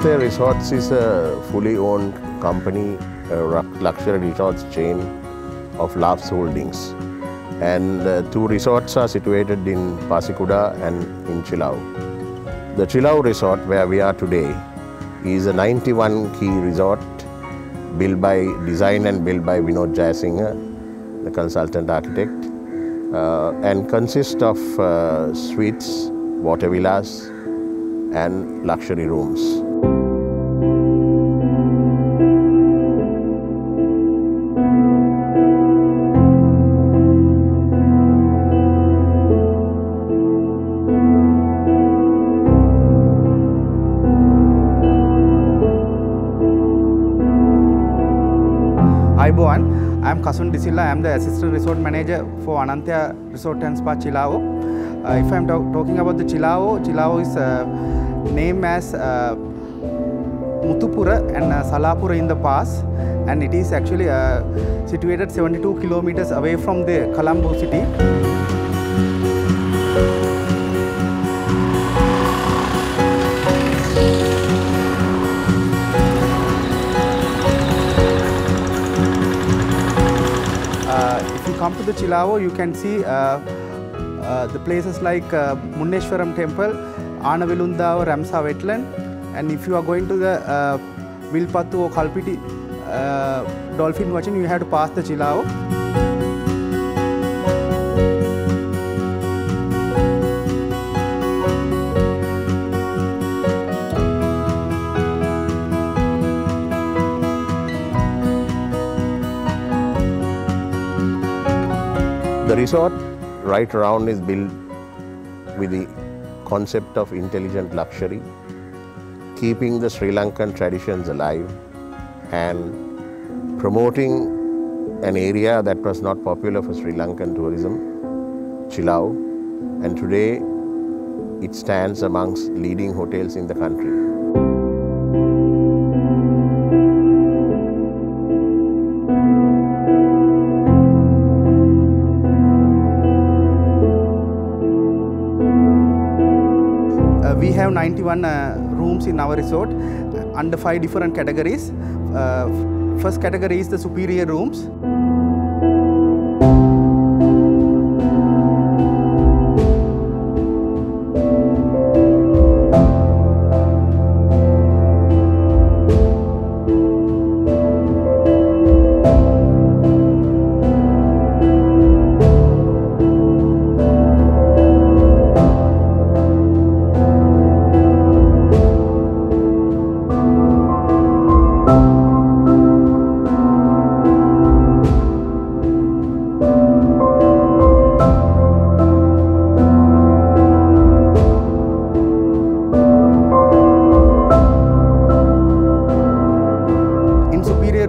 Anantaya Resorts is a fully owned company, a luxury resorts chain of LAUGFS Holdings. And two resorts are situated in Pasikuda and in Chilaw. The Chilaw Resort, where we are today, is a 91 key resort built by, designed and built by Vinod Jayasinghe, the consultant architect, uh, and consists of uh, suites, water villas, and luxury rooms. I'm Kasun Disilla. I'm the Assistant Resort Manager for Ananthya Resort and Spa Chilao. Uh, if I'm talk- talking about the Chilao, Chilao is uh, named as uh, Mutupura and uh, Salapura in the past and it is actually uh, situated 72 kilometers away from the Colombo city. To the Chilavo, you can see uh, uh, the places like uh, Munneshwaram Temple, Anavilunda or Ramsar Wetland. And if you are going to the Wilpattu or Kalpiti dolphin watching, you have to pass the Chilavo. Resort right around is built with the concept of intelligent luxury, keeping the Sri Lankan traditions alive and promoting an area that was not popular for Sri Lankan tourism, Chilaw, and today it stands amongst leading hotels in the country. 21 uh, rooms in our resort uh, under five different categories. Uh, first category is the superior rooms.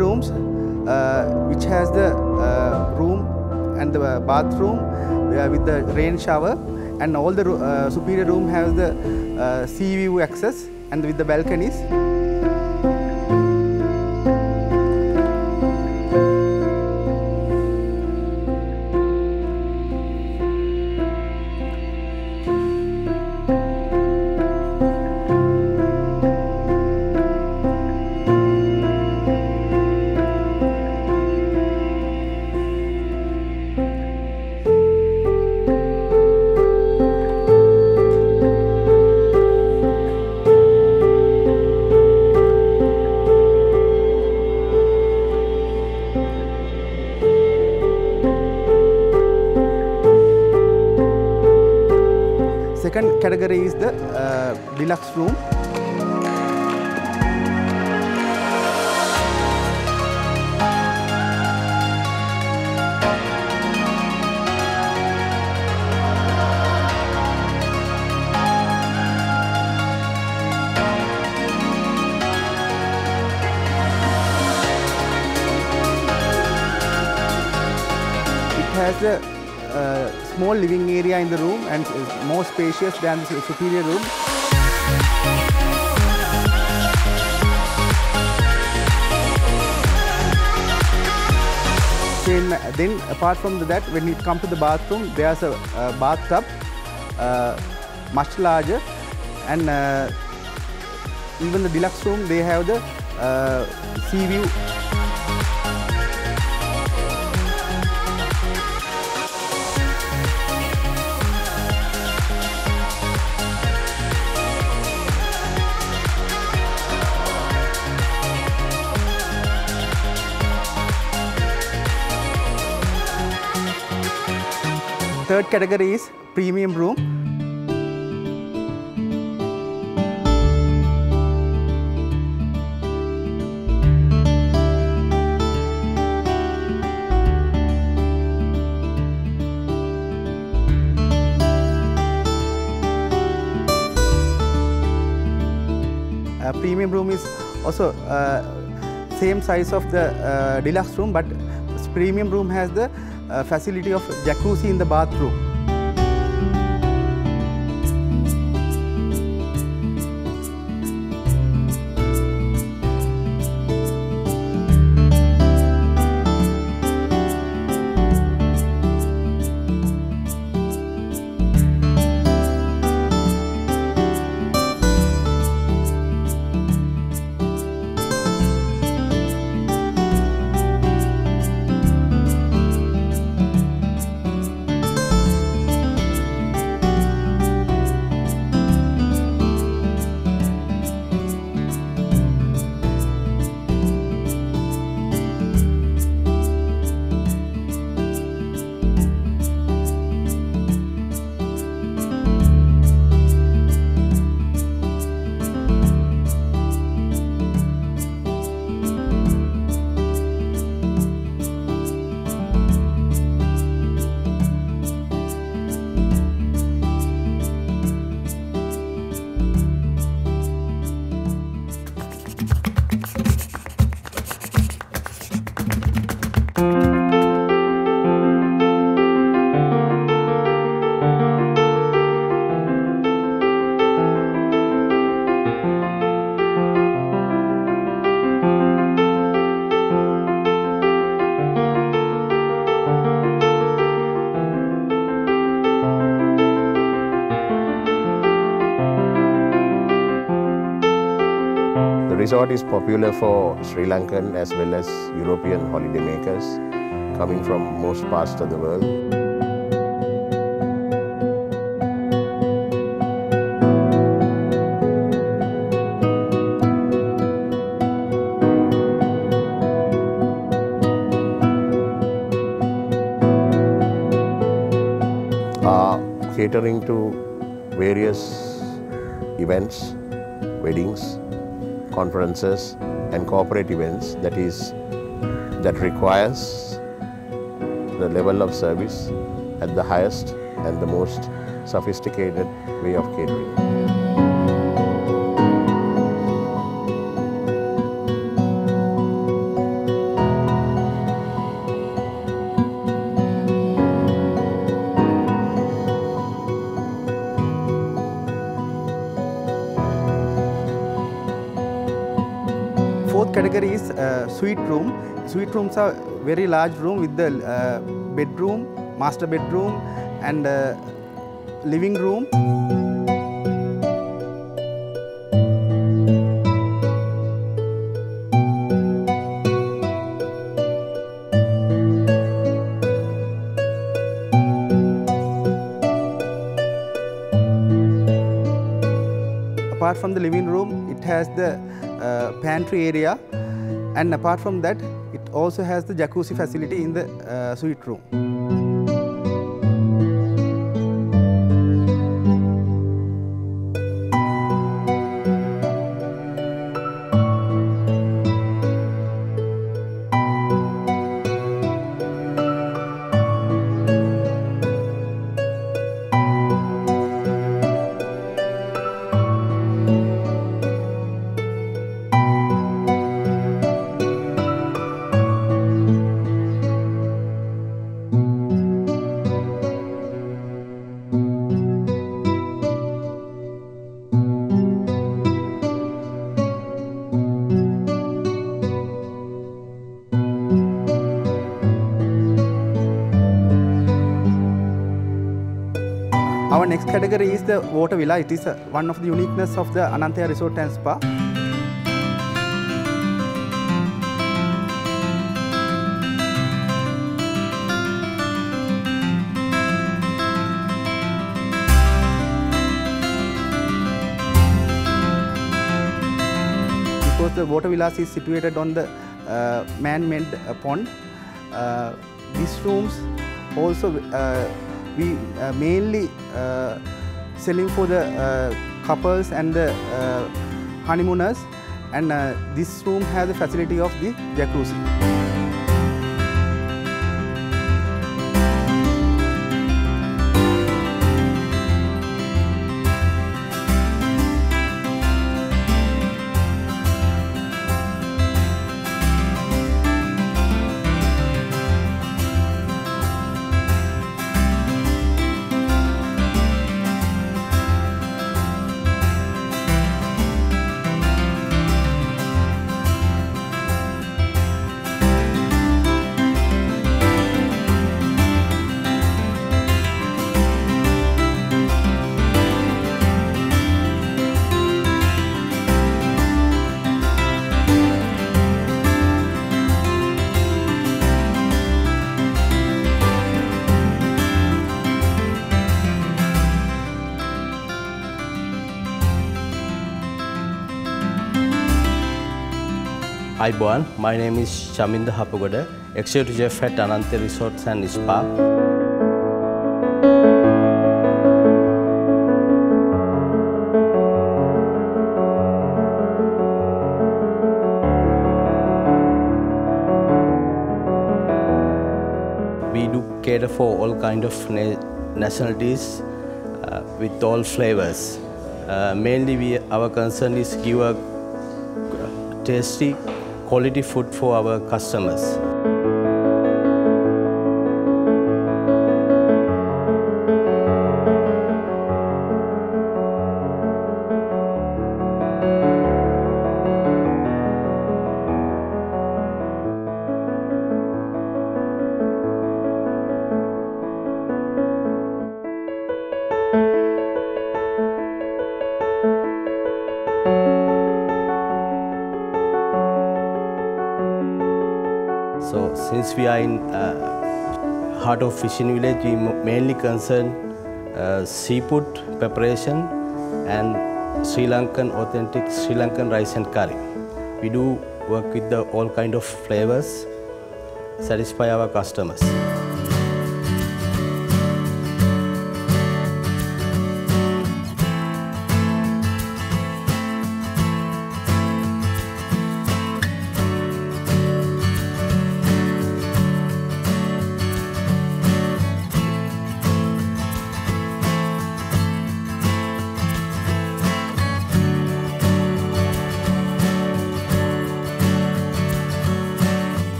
Rooms uh, which has the uh, room and the bathroom uh, with the rain shower. And all the superior room has the sea view access and with the balconies second category is the uh, deluxe room small living area in the room and more spacious than the superior room. Then, then apart from that, when you come to the bathroom, there's a, uh bathtub, uh, much larger, and uh, even the deluxe room they have the uh, sea view third category is premium room. Uh, premium room is also uh, same size of the uh, deluxe room but premium room has the facility of jacuzzi in the bathroom resort is popular for Sri Lankan as well as European holidaymakers coming from most parts of the world. Catering to various events, weddings, conferences and corporate events that is that requires the level of service at the highest and the most sophisticated way of catering. Suite room. Suite rooms are very large room with the uh, bedroom master bedroom and uh, living room. Apart from the living room it has the uh, pantry area and apart from that it also has the jacuzzi facility in the uh, suite room category is the water villa. It is uh, one of the uniqueness of the Anantaya Resort and Spa. Because the water villa is situated on the uh, man-made uh, pond, uh, these rooms also uh, we uh, mainly uh, selling for the uh, couples and the honeymooners and this room has the facility of the jacuzzi. Hi, My name is Shaminda Hapagoda, Executive Chef at Anantaya Resorts and Spa. We do cater for all kind of na- nationalities uh, with all flavors. Uh, mainly, we, our concern is give a tasty quality food for our customers. Since we are in uh, heart of fishing village, we mainly concern uh, seafood preparation and Sri Lankan authentic Sri Lankan rice and curry. We do work with the all kind of flavors, satisfy our customers.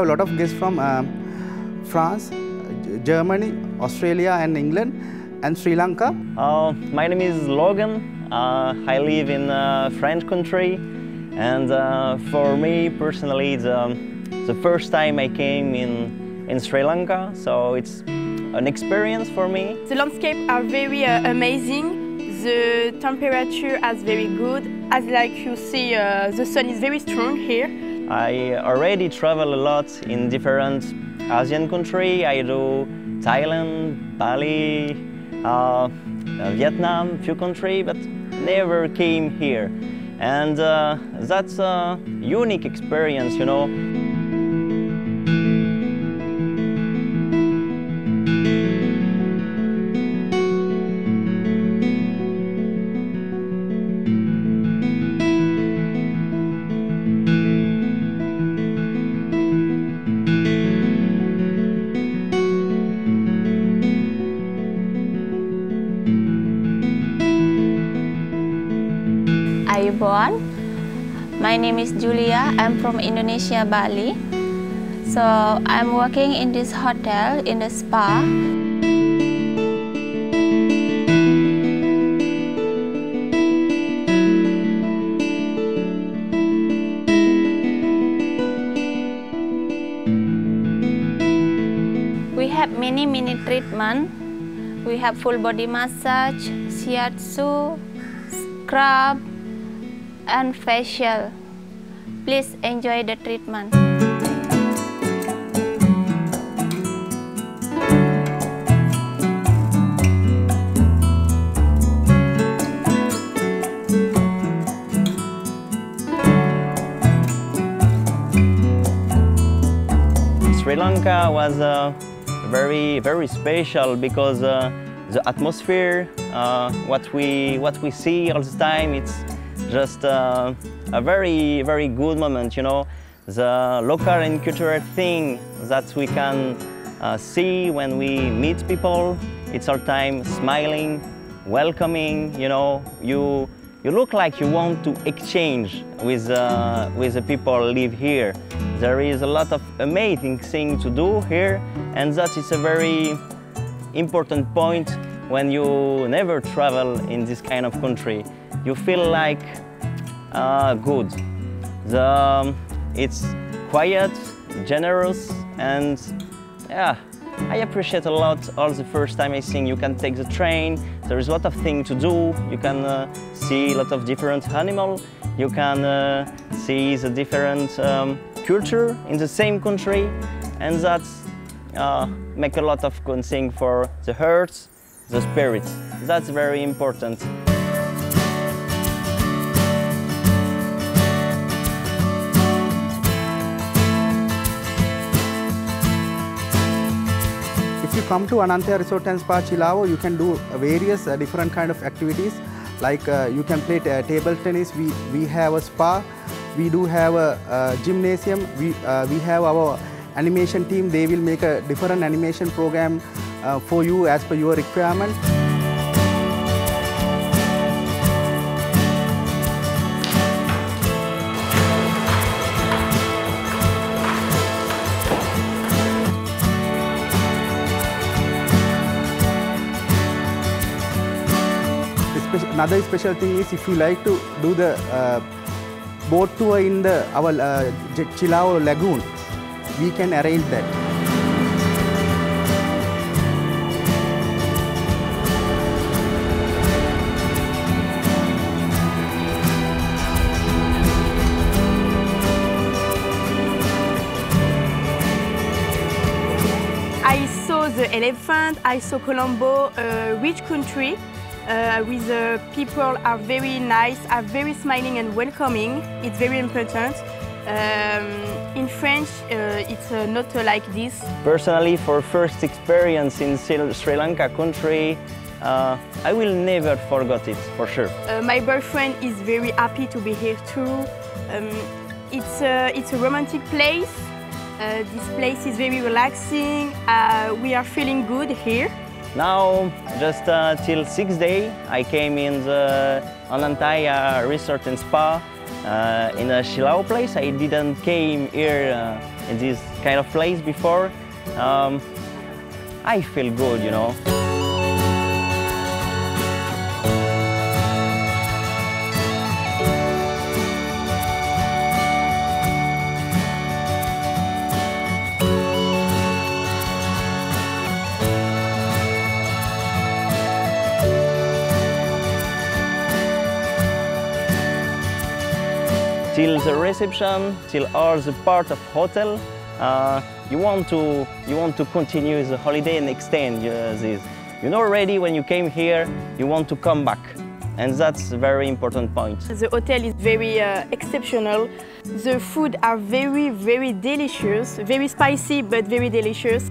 Have a lot of guests from um, France, Germany, Australia and England and Sri Lanka. Uh, my name is Logan. Uh, I live in uh, French country, and uh, for me personally, it's um, the first time I came in in Sri Lanka, so it's an experience for me. The landscape are very uh, amazing. The temperature is very good. As like you see, uh, the sun is very strong here. I already travel a lot in different Asian country. I do Thailand, Bali, uh, uh, Vietnam, few country, but never came here. And uh, that's a unique experience, you know. Ayubowan. My name is Julia. I'm from Indonesia, Bali. So I'm working in this hotel in the spa. We have many mini treatment. We have full body massage, shiatsu, scrub, and facial. Please enjoy the treatment. Sri Lanka was uh, very, very special because uh, the atmosphere, uh, what we what we see all the time, it's just uh, a very, very good moment. You know, the local and cultural thing that we can uh, see when we meet people. It's all time smiling, welcoming. You know, you you look like you want to exchange with uh, with the people live here. There is a lot of amazing things to do here, and that is a very important point when you never travel in this kind of country. You feel like uh, good. The, it's quiet, generous, and yeah, I appreciate a lot all the first time I think you can take the train, there is a lot of things to do, you can uh, see a lot of different animals, you can uh, see the different um, culture in the same country, and that uh, make a lot of good thing for the heart, the spirit. That's very important. If you come to Anantaya Resort and Spa Chilaw, you can do various uh, different kind of activities. Like uh, you can play table tennis. We we have a spa. We do have a, uh gymnasium. We uh, we have our animation team. They will make a different animation program uh, for you as per your requirement. Another special thing is if you like to do the uh, boat tour in the our uh, Chilaw Lagoon, we can arrange that. I saw the elephant, I saw Colombo, a rich country uh, with uh, people are very nice, are very smiling and welcoming. It's very important. Um, in French, uh, it's uh, not uh, like this. Personally, for first experience in Sri Lanka country, uh, I will never forget it for sure. My boyfriend is very happy to be here too. Um, it's, a, it's a romantic place. This place is very relaxing. Uh, we are feeling good here. Now, just uh, till six day, I came in the Anantaya Resort and Spa uh, in a Shilao place. I didn't came here uh, in this kind of place before. Um, I feel good, you know. Till the reception, till all the part of hotel, uh, you want to you want to continue the holiday and extend uh, this. You know already when you came here, you want to come back, and that's a very important point. The hotel is very uh, exceptional. The food are very, very delicious, very spicy but very delicious.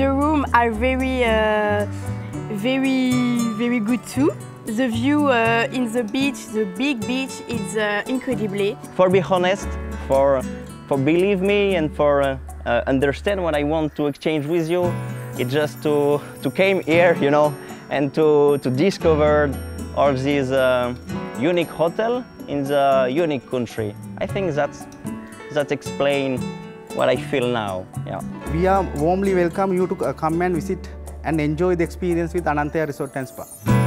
The room are very, uh, very, very good too. The view uh, in the beach, the big beach, is uh, incredible. For be honest, for for believe me and for uh, uh, understand what I want to exchange with you, it's just to to came here, you know, and to to discover all these uh, unique hotel in the unique country. I think that's that explain what I feel now. Yeah. We are warmly welcome you to uh, come and visit and enjoy the experience with Anantaya Resort and Spa.